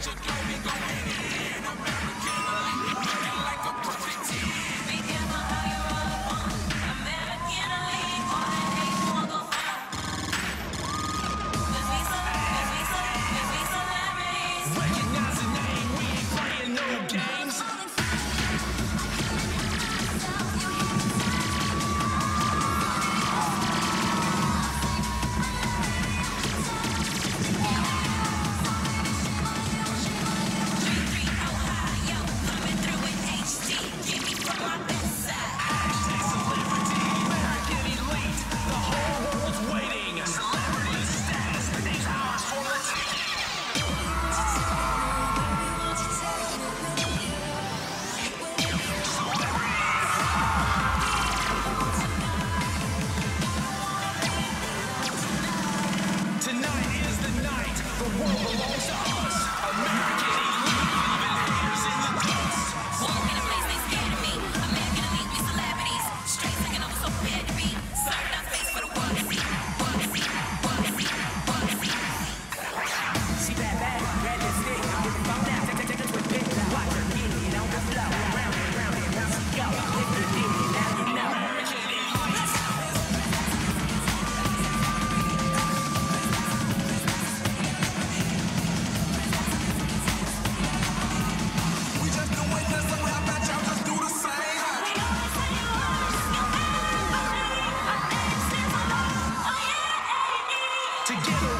Jackson. Together